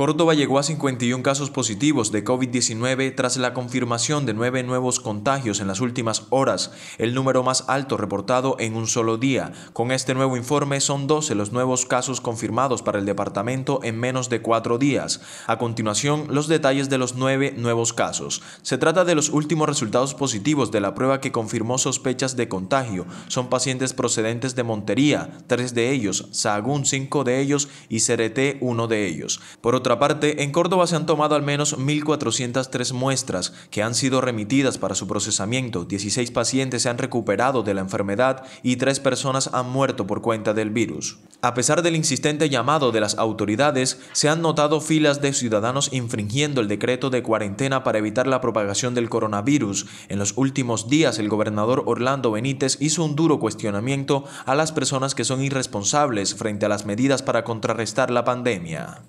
Córdoba llegó a 51 casos positivos de COVID-19 tras la confirmación de nueve nuevos contagios en las últimas horas, el número más alto reportado en un solo día. Con este nuevo informe son 12 los nuevos casos confirmados para el departamento en menos de cuatro días. A continuación, los detalles de los nueve nuevos casos. Se trata de los últimos resultados positivos de la prueba que confirmó sospechas de contagio. Son pacientes procedentes de Montería, tres de ellos, Sahagún cinco de ellos y Cereté uno de ellos. Por otra parte, en Córdoba se han tomado al menos 1.403 muestras que han sido remitidas para su procesamiento, 16 pacientes se han recuperado de la enfermedad y 3 personas han muerto por cuenta del virus. A pesar del insistente llamado de las autoridades, se han notado filas de ciudadanos infringiendo el decreto de cuarentena para evitar la propagación del coronavirus. En los últimos días, el gobernador Orlando Benítez hizo un duro cuestionamiento a las personas que son irresponsables frente a las medidas para contrarrestar la pandemia.